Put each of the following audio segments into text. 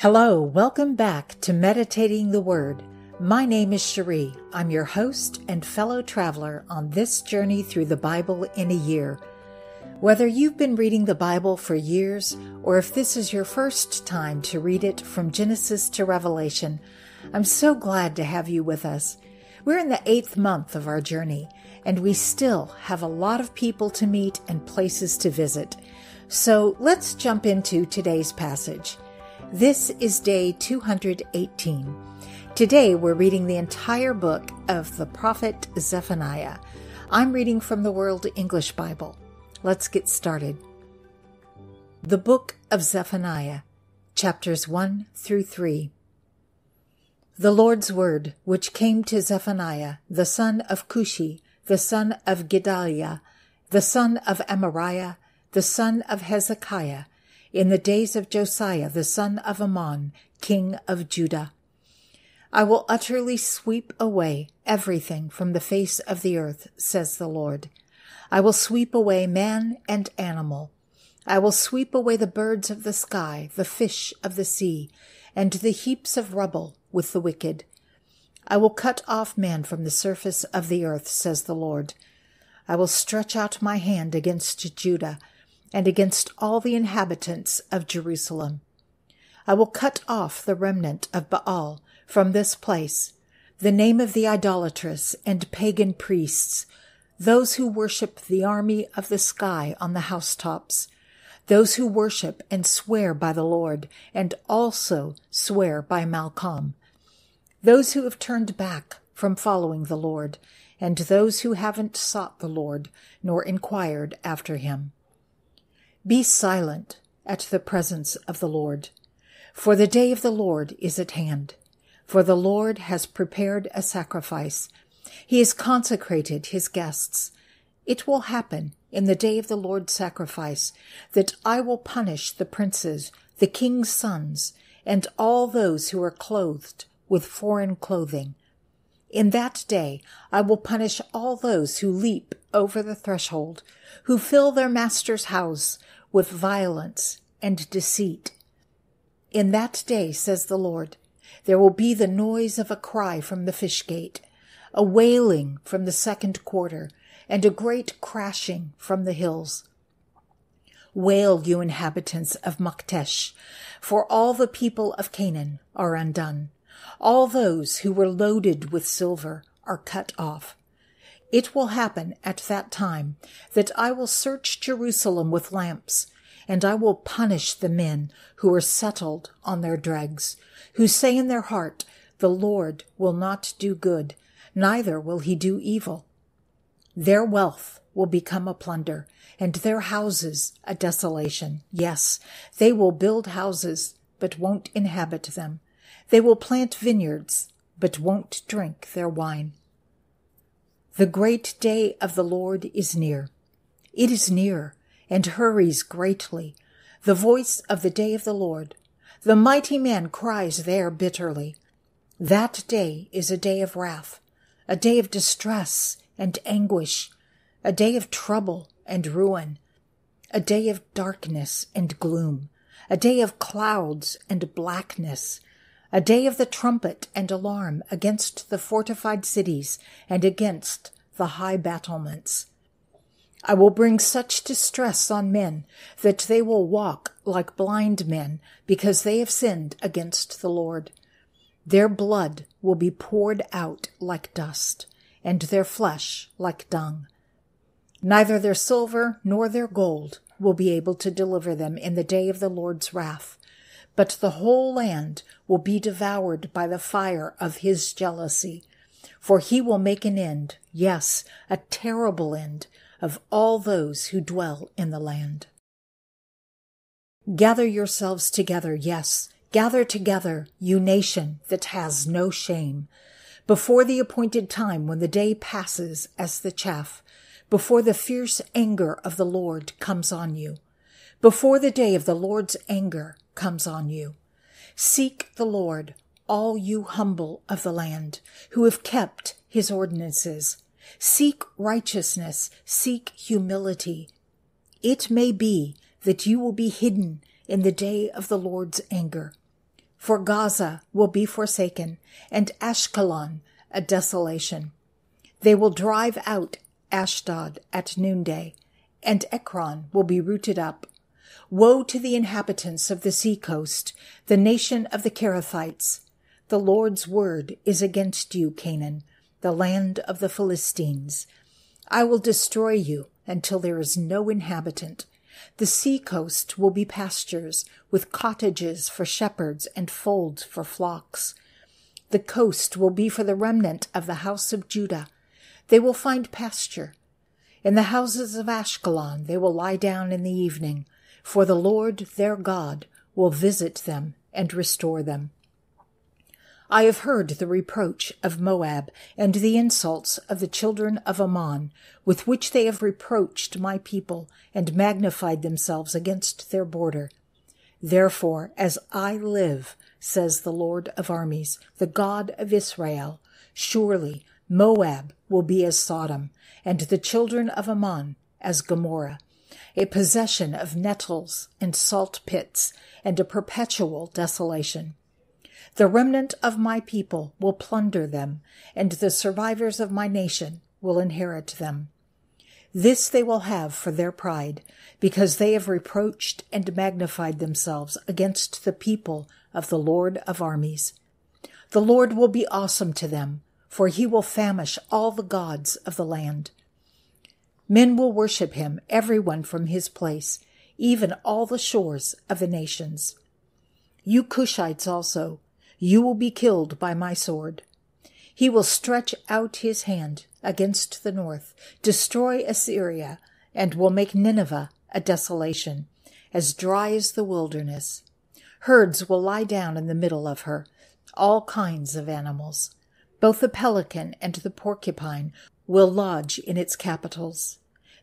Hello, welcome back to Meditating the Word. My name is Cherie. I'm your host and fellow traveler on this journey through the Bible in a year. Whether you've been reading the Bible for years or if this is your first time to read it from Genesis to Revelation, I'm so glad to have you with us. We're in the eighth month of our journey, and we still have a lot of people to meet and places to visit. So let's jump into today's passage. This is day 218. Today we're reading the entire book of the prophet Zephaniah. I'm reading from the World English Bible. Let's get started. The book of Zephaniah, chapters 1 through 3. The Lord's word, which came to Zephaniah, the son of Cushi, the son of Gedaliah, the son of Amariah, the son of Hezekiah, in the days of Josiah the son of Amon, king of Judah. I will utterly sweep away everything from the face of the earth, says the Lord. I will sweep away man and animal. I will sweep away the birds of the sky, the fish of the sea, and the heaps of rubble with the wicked. I will cut off man from the surface of the earth, says the Lord. I will stretch out my hand against Judah and against all the inhabitants of Jerusalem. I will cut off the remnant of Baal from this place, the name of the idolatrous and pagan priests, those who worship the army of the sky on the housetops, those who worship and swear by the Lord, and also swear by Milcom, those who have turned back from following the Lord, and those who haven't sought the Lord, nor inquired after him. Be silent at the presence of the Lord, for the day of the Lord is at hand. For the Lord has prepared a sacrifice. He has consecrated his guests. It will happen in the day of the Lord's sacrifice that I will punish the princes, the king's sons, and all those who are clothed with foreign clothing. In that day I will punish all those who leap over the threshold, who fill their master's house with violence and deceit. In that day, says the Lord, there will be the noise of a cry from the fish gate, a wailing from the second quarter, and a great crashing from the hills. Wail, you inhabitants of Maktesh, for all the people of Canaan are undone. All those who were loaded with silver are cut off. It will happen at that time that I will search Jerusalem with lamps, and I will punish the men who are settled on their dregs, who say in their heart, The Lord will not do good, neither will he do evil. Their wealth will become a plunder, and their houses a desolation. Yes, they will build houses, but won't inhabit them. They will plant vineyards, but won't drink their wine. The great day of the Lord is near. It is near and hurries greatly. The voice of the day of the Lord. The mighty man cries there bitterly. That day is a day of wrath, a day of distress and anguish, a day of trouble and ruin, a day of darkness and gloom, a day of clouds and blackness, a day of the trumpet and alarm against the fortified cities and against the high battlements. I will bring such distress on men that they will walk like blind men because they have sinned against the Lord. Their blood will be poured out like dust, and their flesh like dung. Neither their silver nor their gold will be able to deliver them in the day of the Lord's wrath, but the whole land will be devoured by the fire of his jealousy. For he will make an end, yes, a terrible end, of all those who dwell in the land. Gather yourselves together, yes, gather together, you nation that has no shame, before the appointed time when the day passes as the chaff, before the fierce anger of the Lord comes on you, before the day of the Lord's anger comes on you. Seek the Lord, all you humble of the land, who have kept his ordinances. Seek righteousness, seek humility. It may be that you will be hidden in the day of the Lord's anger. For Gaza will be forsaken, and Ashkelon a desolation. They will drive out Ashdod at noonday, and Ekron will be rooted up. Woe to the inhabitants of the sea coast, the nation of the Cherethites. The Lord's word is against you, Canaan, the land of the Philistines. I will destroy you until there is no inhabitant. The sea coast will be pastures, with cottages for shepherds and folds for flocks. The coast will be for the remnant of the house of Judah. They will find pasture. In the houses of Ashkelon they will lie down in the evening, for the Lord their God will visit them and restore them. I have heard the reproach of Moab and the insults of the children of Ammon, with which they have reproached my people and magnified themselves against their border. Therefore, as I live, says the Lord of armies, the God of Israel, surely Moab will be as Sodom, and the children of Ammon as Gomorrah, a possession of nettles and salt pits, and a perpetual desolation. The remnant of my people will plunder them, and the survivors of my nation will inherit them. This they will have for their pride, because they have reproached and magnified themselves against the people of the Lord of armies. The Lord will be awesome to them, for he will famish all the gods of the land. Men will worship him, everyone from his place, even all the shores of the nations. You Cushites also, you will be killed by my sword. He will stretch out his hand against the north, destroy Assyria, and will make Nineveh a desolation, as dry as the wilderness. Herds will lie down in the middle of her, all kinds of animals. Both the pelican and the porcupine will lodge in its capitals.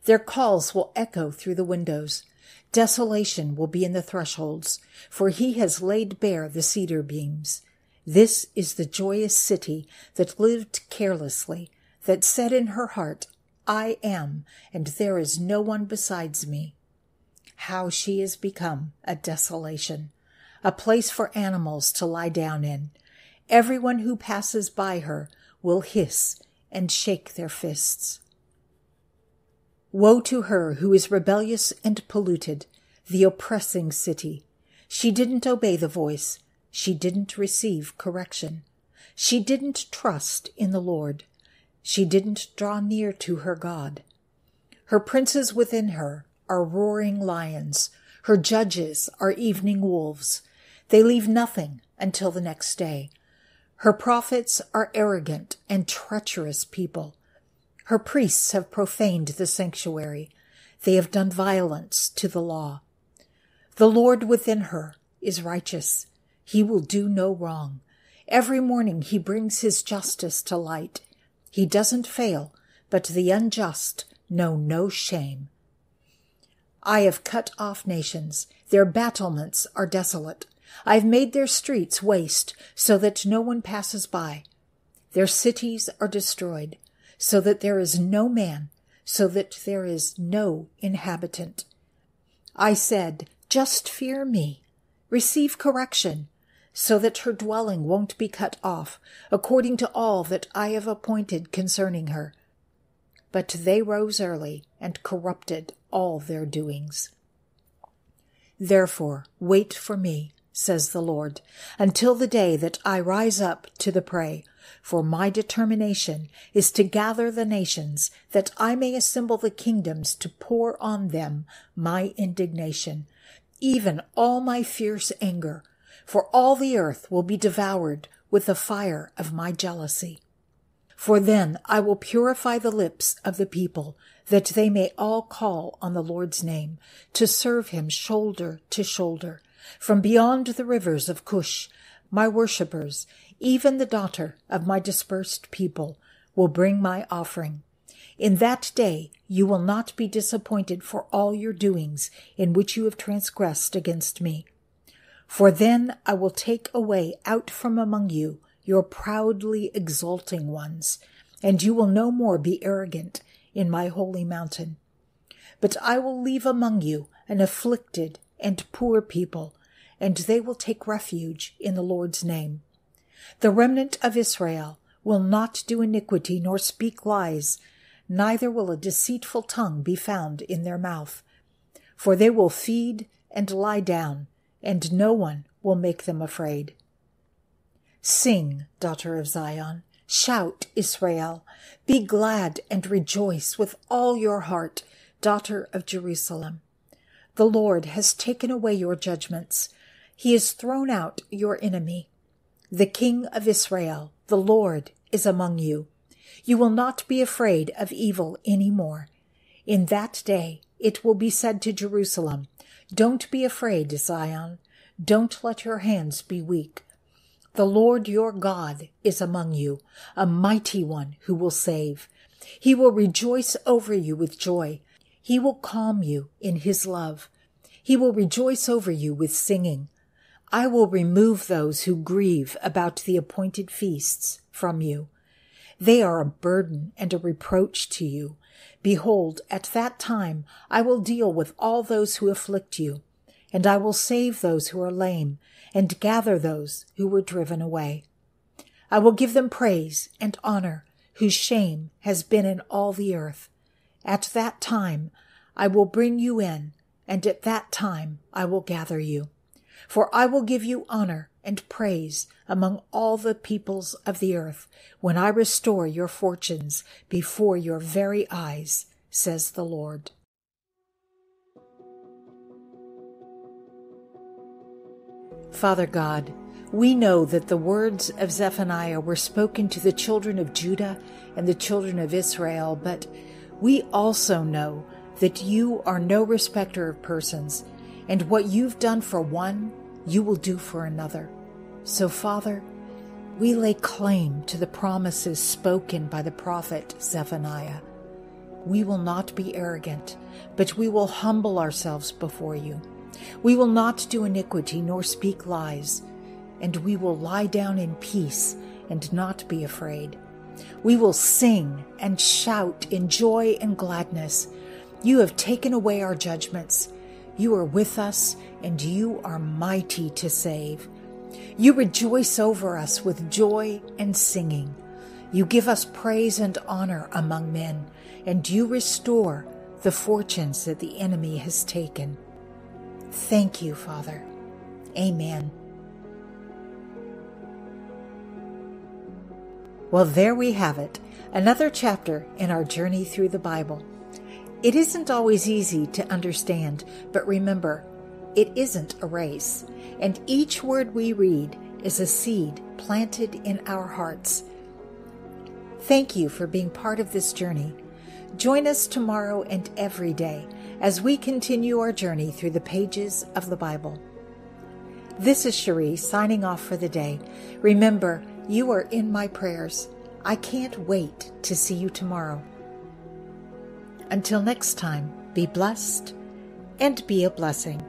Their calls will echo through the windows. Desolation will be in the thresholds, for he has laid bare the cedar beams. This is the joyous city that lived carelessly, that said in her heart, I am, and there is no one besides me. How she is become a desolation, a place for animals to lie down in. Everyone who passes by her will hiss and shake their fists. Woe to her who is rebellious and polluted, the oppressing city. She didn't obey the voice. She didn't receive correction. She didn't trust in the Lord. She didn't draw near to her God. Her princes within her are roaring lions. Her judges are evening wolves. They leave nothing until the next day. Her prophets are arrogant and treacherous people. Her priests have profaned the sanctuary. They have done violence to the law. The Lord within her is righteous. He will do no wrong. Every morning he brings his justice to light. He doesn't fail, but the unjust know no shame. I have cut off nations. Their battlements are desolate. I have made their streets waste so that no one passes by. Their cities are destroyed so that there is no man, so that there is no inhabitant. I said, just fear me. Receive correction so that her dwelling won't be cut off, according to all that I have appointed concerning her. But they rose early and corrupted all their doings. Therefore, wait for me, says the Lord, until the day that I rise up to the prey. For my determination is to gather the nations, that I may assemble the kingdoms to pour on them my indignation, even all my fierce anger, for all the earth will be devoured with the fire of my jealousy. For then I will purify the lips of the people, that they may all call on the Lord's name, to serve him shoulder to shoulder. From beyond the rivers of Cush, my worshippers, even the daughter of my dispersed people, will bring my offering. In that day you will not be disappointed for all your doings in which you have transgressed against me. For then I will take away out from among you your proudly exulting ones, and you will no more be arrogant in my holy mountain. But I will leave among you an afflicted and poor people, and they will take refuge in the Lord's name. The remnant of Israel will not do iniquity nor speak lies, neither will a deceitful tongue be found in their mouth. For they will feed and lie down, and no one will make them afraid. Sing, daughter of Zion. Shout, Israel. Be glad and rejoice with all your heart, daughter of Jerusalem. The Lord has taken away your judgments. He has thrown out your enemy. The King of Israel, the Lord, is among you. You will not be afraid of evil any more. In that day it will be said to Jerusalem, Don't be afraid, Zion. Don't let your hands be weak. The Lord your God is among you, a mighty one who will save. He will rejoice over you with joy. He will calm you in his love. He will rejoice over you with singing. I will remove those who grieve about the appointed feasts from you. They are a burden and a reproach to you. Behold, at that time I will deal with all those who afflict you, and I will save those who are lame, and gather those who were driven away. I will give them praise and honor, whose shame has been in all the earth. At that time I will bring you in, and at that time I will gather you. For I will give you honor and praise among all the peoples of the earth when I restore your fortunes before your very eyes, says the Lord. Father God, we know that the words of Zephaniah were spoken to the children of Judah and the children of Israel, but we also know that you are no respecter of persons, and what you've done for one, you will do for another. So, Father, we lay claim to the promises spoken by the prophet Zephaniah. We will not be arrogant, but we will humble ourselves before you. We will not do iniquity nor speak lies, and we will lie down in peace and not be afraid. We will sing and shout in joy and gladness. You have taken away our judgments. You are with us, and you are mighty to save. You rejoice over us with joy and singing. You give us praise and honor among men, and you restore the fortunes that the enemy has taken. Thank you, Father. Amen. Well, there we have it, another chapter in our journey through the Bible. It isn't always easy to understand, but remember, it isn't a race, and each word we read is a seed planted in our hearts. Thank you for being part of this journey. Join us tomorrow and every day as we continue our journey through the pages of the Bible. This is Cherie signing off for the day. Remember, you are in my prayers. I can't wait to see you tomorrow. Until next time, be blessed and be a blessing.